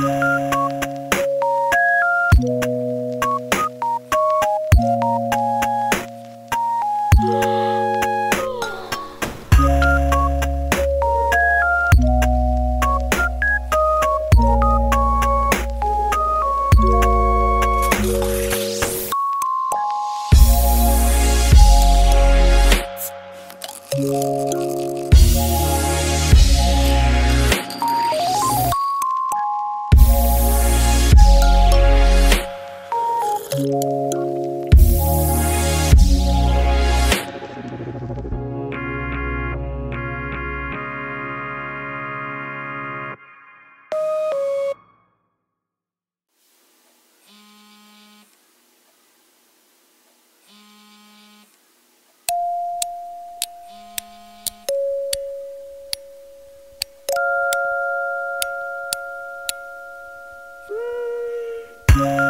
Yeah. Yeah.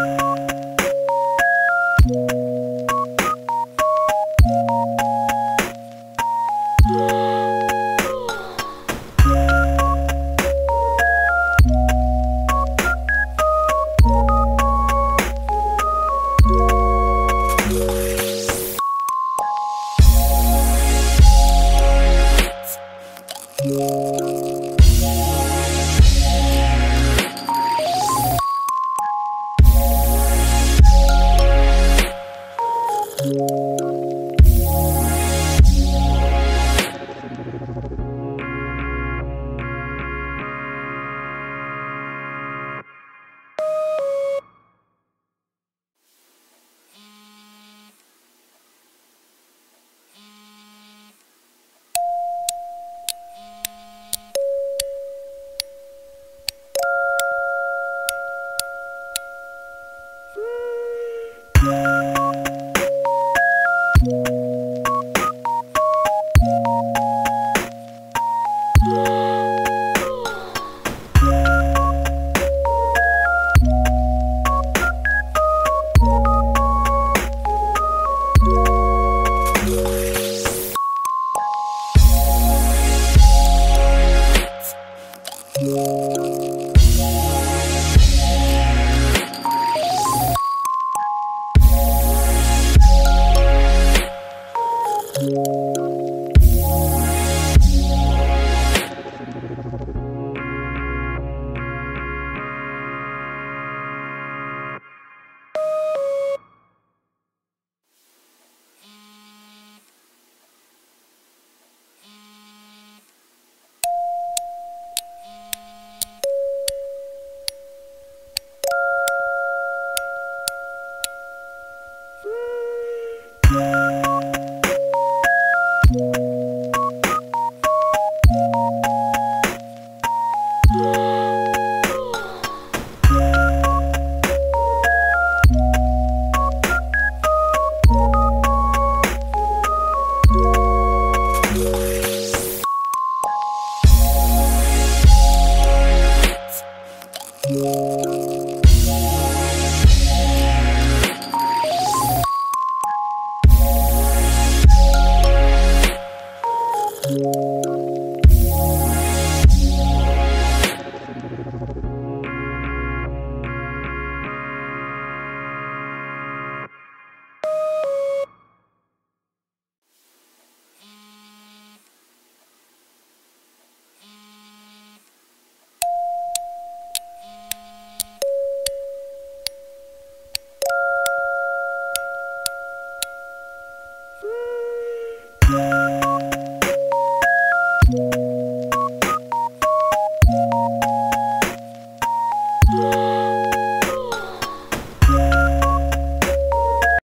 Música Yeah.